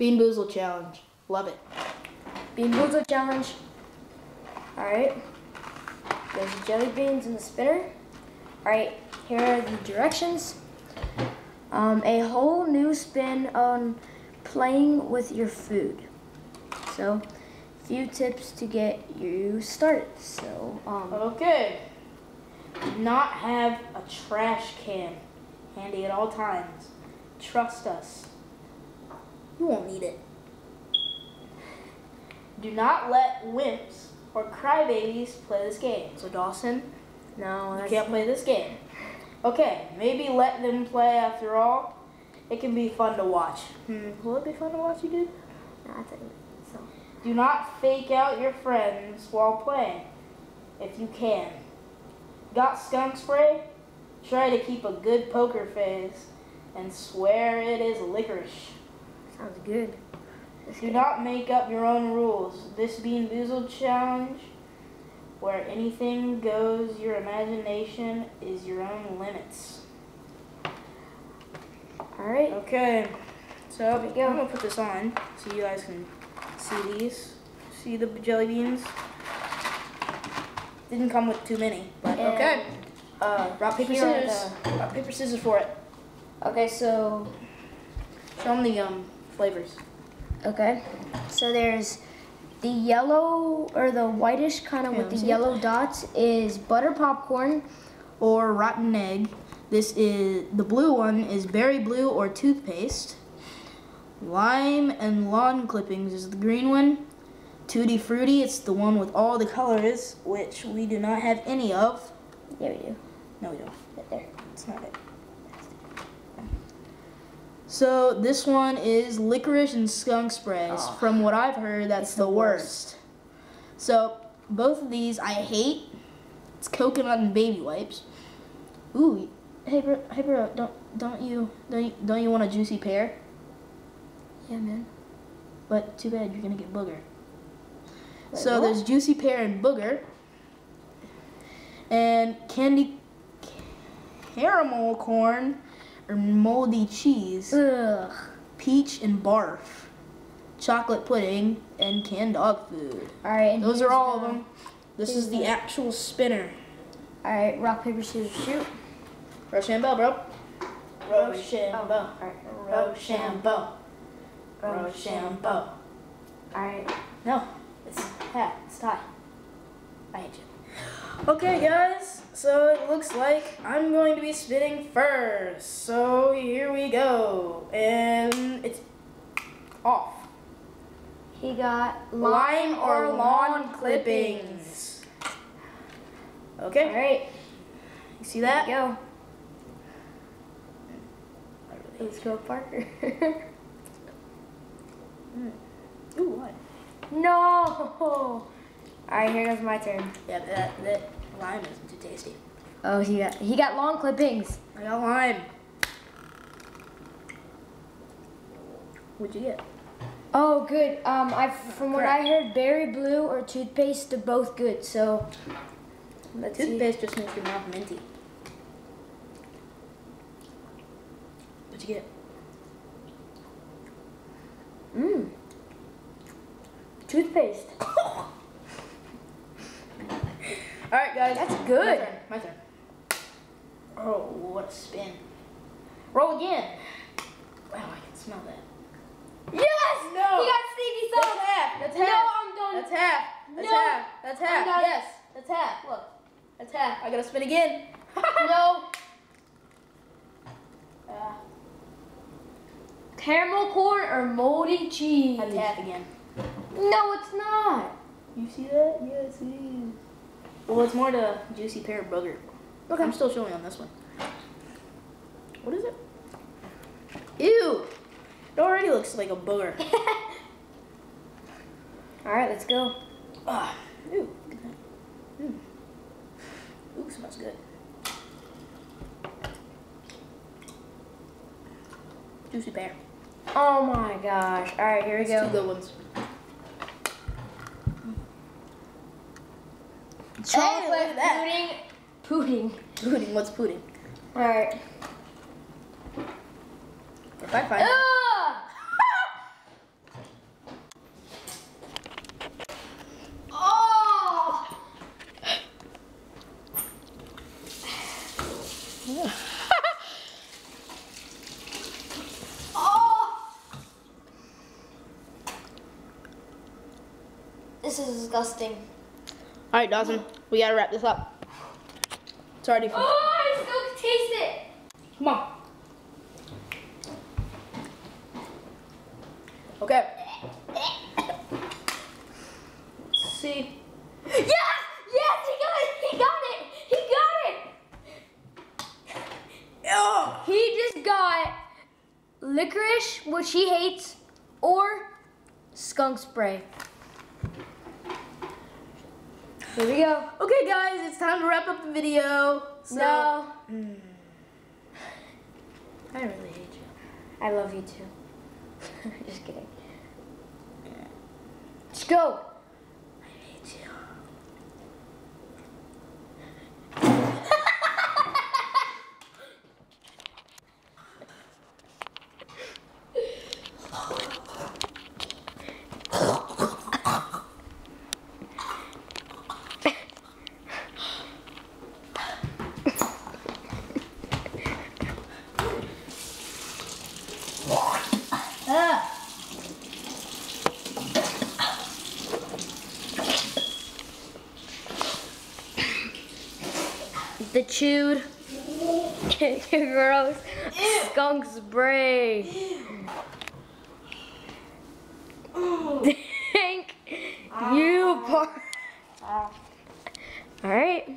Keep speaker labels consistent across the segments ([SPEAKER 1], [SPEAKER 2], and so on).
[SPEAKER 1] Bean Boozle challenge. Love it.
[SPEAKER 2] Bean Boozle challenge. Alright. There's the jelly beans in the spinner. Alright, here are the directions. Um, a whole new spin on playing with your food. So, few tips to get you started. So, um,
[SPEAKER 1] Okay. Not have a trash can handy at all times. Trust us. You won't need it. Do not let wimps or crybabies play this game. So Dawson,
[SPEAKER 2] no,
[SPEAKER 1] you can't play this game. Okay, maybe let them play after all. It can be fun to watch. Hmm, will it be fun to watch you, dude?
[SPEAKER 2] no, I think so.
[SPEAKER 1] Do not fake out your friends while playing, if you can. Got skunk spray? Try to keep a good poker face and swear it is licorice.
[SPEAKER 2] Sounds good.
[SPEAKER 1] Do not make up your own rules. This Bean Boozled challenge, where anything goes, your imagination is your own limits.
[SPEAKER 2] Alright.
[SPEAKER 1] Okay, so. I'm gonna put this on so you guys can see these. See the jelly beans? Didn't come with too many, but
[SPEAKER 2] And,
[SPEAKER 1] okay.
[SPEAKER 2] Uh,
[SPEAKER 1] Rock, paper, scissors. Rock, paper, scissors for it.
[SPEAKER 2] Okay, so
[SPEAKER 1] Show them the um, flavors.
[SPEAKER 2] okay, so there's the yellow or the whitish kind of
[SPEAKER 1] Okay,
[SPEAKER 2] with the yellow dots is butter popcorn.
[SPEAKER 1] Or rotten egg. This is, the blue one is berry blue or toothpaste. Lime and lawn clippings is the green one. Tutti Frutti, it's the one with all the colors, which we do not have any of.
[SPEAKER 2] Yeah, we do.
[SPEAKER 1] No, we don't.
[SPEAKER 2] Right there.
[SPEAKER 1] It's not it. So this one is licorice and skunk sprays.
[SPEAKER 2] Oh. Ah.
[SPEAKER 1] From what I've heard, that's
[SPEAKER 2] It's
[SPEAKER 1] the
[SPEAKER 2] the
[SPEAKER 1] worst. So both of these I hate. It's coconut and baby wipes. Ooh, hey bro, hey bro, don't don't you don't you, don't you want a juicy pear?
[SPEAKER 2] Yeah, man.
[SPEAKER 1] But too bad you're gonna get booger.
[SPEAKER 2] Wait,
[SPEAKER 1] so
[SPEAKER 2] what?
[SPEAKER 1] there's juicy pear and booger, and candy caramel corn or moldy cheese,
[SPEAKER 2] Ugh.
[SPEAKER 1] peach and barf, chocolate pudding, and canned dog food.
[SPEAKER 2] All right.
[SPEAKER 1] Those are all of them. This is the
[SPEAKER 2] the-
[SPEAKER 1] actual spinner.
[SPEAKER 2] All right. Rock paper scissors shoot.
[SPEAKER 1] Rochambeau, bro. Rochambeau.
[SPEAKER 2] all right.
[SPEAKER 1] Rochambeau.
[SPEAKER 2] Rochambeau. All right.
[SPEAKER 1] No, it's hat. It's tie. I hate you. Okay, guys. So it looks like I'm going to be spinning first. So here we go, and it's off.
[SPEAKER 2] He got
[SPEAKER 1] Lime or lawn clippings.
[SPEAKER 2] All
[SPEAKER 1] Okay.
[SPEAKER 2] right.
[SPEAKER 1] You see that?
[SPEAKER 2] Go. Let's go, Parker. Hmm.
[SPEAKER 1] Ooh, what?
[SPEAKER 2] no. All right. Here goes my turn.
[SPEAKER 1] Yeah, that that lime isn't too tasty.
[SPEAKER 2] Oh, he got he got lawn clippings.
[SPEAKER 1] I got lime. What'd you get?
[SPEAKER 2] Oh, good. Um, I from what I heard, berry blue or toothpaste, they're both good. So let's see.
[SPEAKER 1] Toothpaste just makes your mouth minty. What'd you get?
[SPEAKER 2] Mmm. Toothpaste.
[SPEAKER 1] All right, guys.
[SPEAKER 2] That's good.
[SPEAKER 1] My turn. My turn. Oh, what a spin! Roll again. Wow, I can smell that.
[SPEAKER 2] Yes.
[SPEAKER 1] No.
[SPEAKER 2] He got sneaky
[SPEAKER 1] That's half. That's
[SPEAKER 2] No. I'm done.
[SPEAKER 1] That's half. That's
[SPEAKER 2] No.
[SPEAKER 1] half. That's half. Yes, that's half. Look, that's half. I gotta spin again.
[SPEAKER 2] no.
[SPEAKER 1] Ah,
[SPEAKER 2] Caramel corn or moldy cheese?
[SPEAKER 1] that's half again.
[SPEAKER 2] No, it's not.
[SPEAKER 1] You see that? Yes, it is. Well, it's more the juicy pear booger.
[SPEAKER 2] Okay.
[SPEAKER 1] I'm still showing on this one. What is it? Ew! It already looks like a booger.
[SPEAKER 2] All right, let's go.
[SPEAKER 1] Ah, at that. Mm. Ooh, smells good. Juicy pear.
[SPEAKER 2] Oh my gosh. All right, here we go.
[SPEAKER 1] two good ones. that.
[SPEAKER 2] pudding. Pudding.
[SPEAKER 1] What's pudding?
[SPEAKER 2] All right.
[SPEAKER 1] If I find. Oh!
[SPEAKER 2] oh! This is disgusting.
[SPEAKER 1] All right, Dawson we gotta wrap this up. It's already.
[SPEAKER 2] Oh, I still taste it.
[SPEAKER 1] Come on. Okay. Let's see.
[SPEAKER 2] Yes! Yes, he got it! He got it! He got it!
[SPEAKER 1] Oh.
[SPEAKER 2] He just got licorice, which he hates, or skunk spray. Here we go.
[SPEAKER 1] Okay, guys, it's time to wrap up the video. So,
[SPEAKER 2] no.
[SPEAKER 1] I really hate you.
[SPEAKER 2] I love you too. just kidding. Let's go. Chewed. Gross. Skunk spray. Thank you, part. Ah. All right.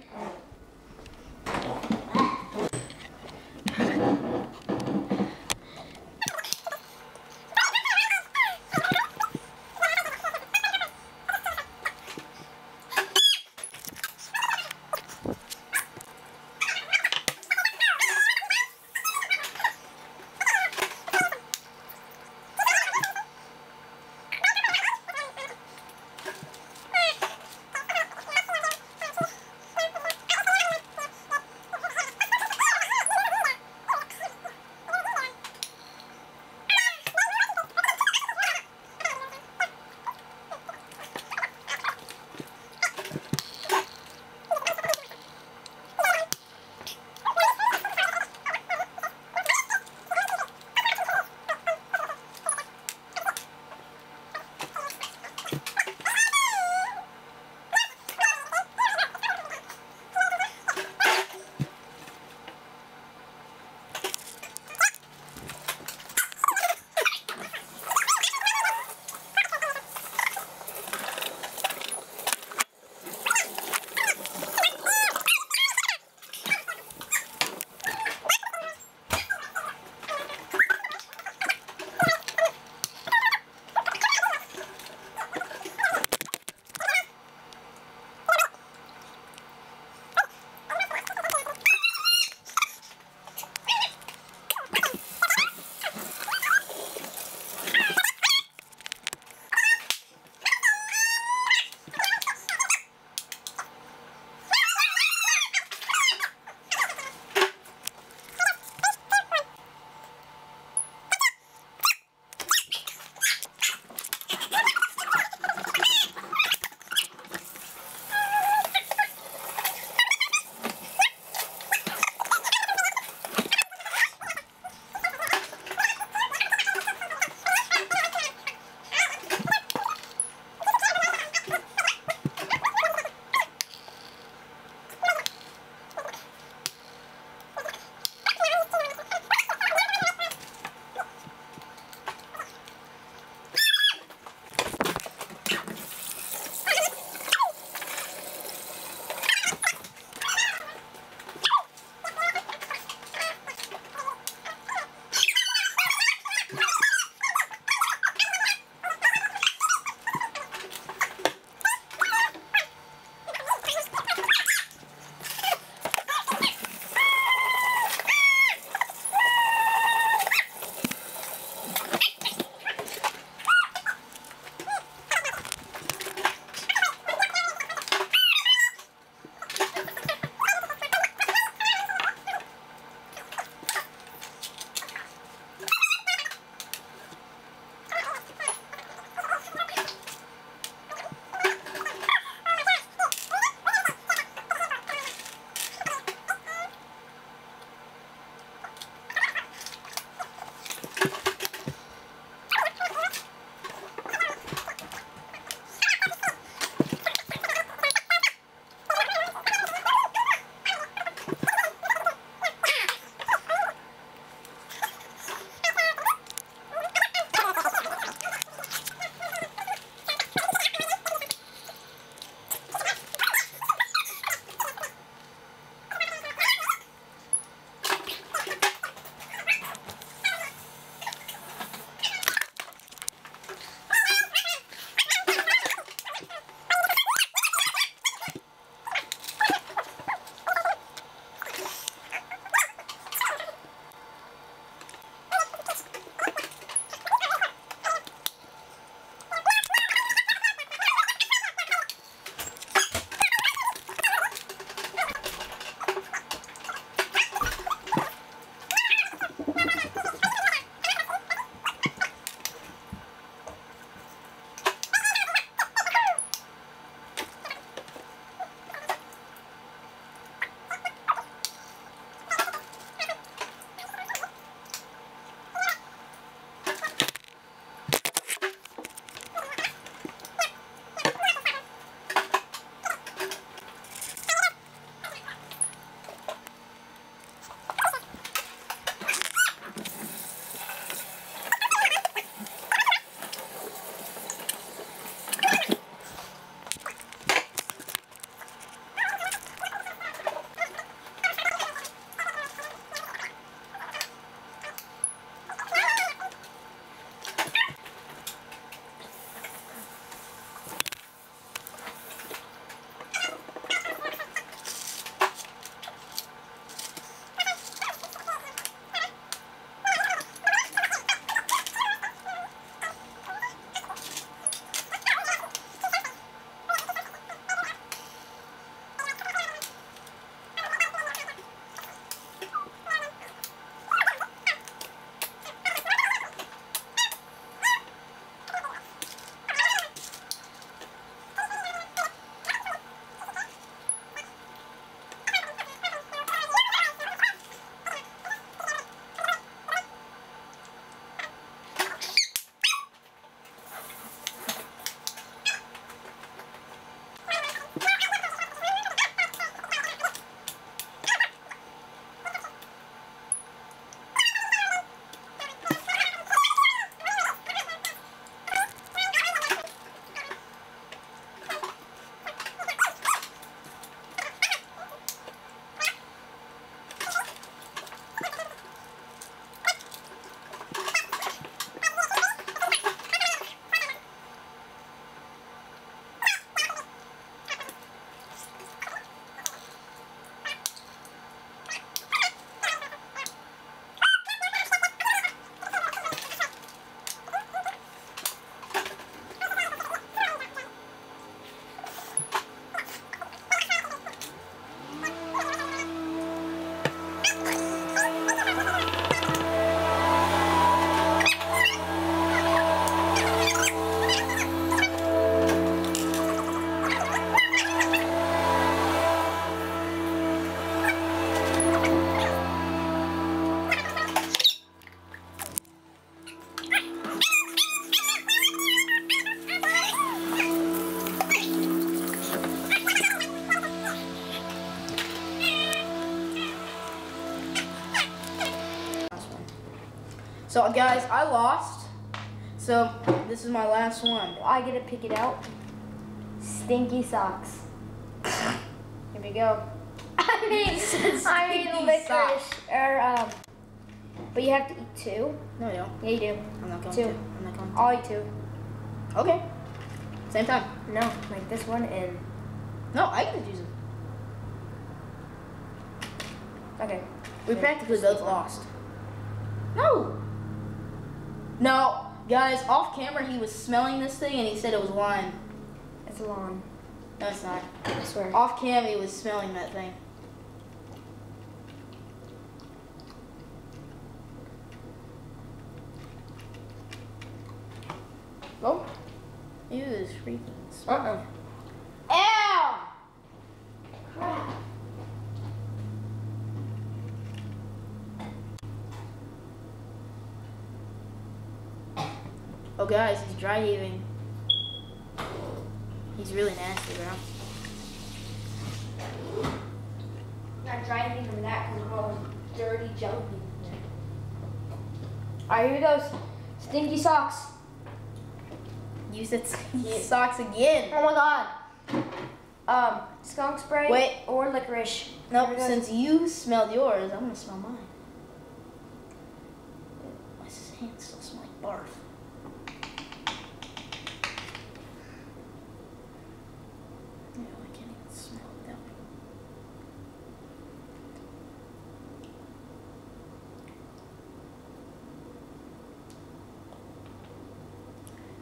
[SPEAKER 1] So guys, I lost. So this is my last one.
[SPEAKER 2] I get to pick it out. Stinky socks. Here we go. I mean, I
[SPEAKER 1] Stinky
[SPEAKER 2] mean licorice.
[SPEAKER 1] socks.
[SPEAKER 2] Or, um, but you have to eat two.
[SPEAKER 1] No, you don't.
[SPEAKER 2] Yeah, you do.
[SPEAKER 1] I'm not going
[SPEAKER 2] Two.
[SPEAKER 1] to. I'm not going to.
[SPEAKER 2] I'll eat two.
[SPEAKER 1] Okay. Same time.
[SPEAKER 2] No, like this one and
[SPEAKER 1] No, I can use it.
[SPEAKER 2] okay.
[SPEAKER 1] We practically both lost. No. No, guys, off camera he was smelling this thing and he said it was lime.
[SPEAKER 2] It's a lawn.
[SPEAKER 1] No, it's not.
[SPEAKER 2] I swear.
[SPEAKER 1] Off cam he was smelling that thing.
[SPEAKER 2] Oh.
[SPEAKER 1] Ew, it's freaking
[SPEAKER 2] Uh
[SPEAKER 1] smell.
[SPEAKER 2] uh
[SPEAKER 1] Ow!
[SPEAKER 2] Crap.
[SPEAKER 1] Oh, guys, he's dry heaving. He's really nasty, bro.
[SPEAKER 2] Not dry anything from that because of all those dirty jelly beans in there. Alright, here he goes. Stinky socks.
[SPEAKER 1] You said socks again.
[SPEAKER 2] Oh my god. Um, skunk spray
[SPEAKER 1] Wait.
[SPEAKER 2] or licorice.
[SPEAKER 1] Nope,
[SPEAKER 2] Here it goes.
[SPEAKER 1] since you smelled yours, I'm gonna smell mine. My hands still smell like barf. Ew, I can't even smell it without me.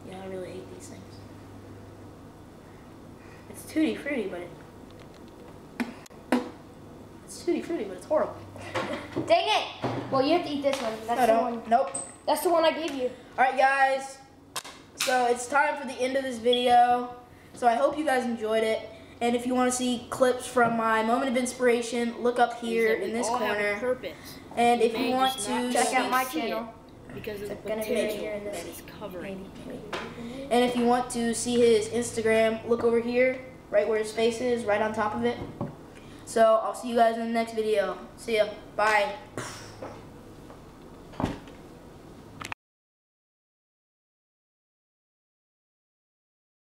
[SPEAKER 1] Yeah, I really hate these things. It's tutti frutti, but it it's tutti frutti, but it's horrible.
[SPEAKER 2] Dang it! Well, you have to eat this one. That's
[SPEAKER 1] I
[SPEAKER 2] the one.
[SPEAKER 1] Nope.
[SPEAKER 2] That's the one I gave you.
[SPEAKER 1] All right, guys. So it's time for the end of this video. So I hope you guys enjoyed it. And if you want to see clips from my moment of inspiration, look up here in this corner.
[SPEAKER 3] purpose.
[SPEAKER 1] And if you want to
[SPEAKER 2] Check out my channel.
[SPEAKER 3] because of the
[SPEAKER 2] It's gonna be
[SPEAKER 3] potential
[SPEAKER 2] here in this.
[SPEAKER 3] that is covering.
[SPEAKER 1] and if you want to see his Instagram, look over here, right where his face is, right on top of it. So I'll see you guys in the next video. See ya. Bye.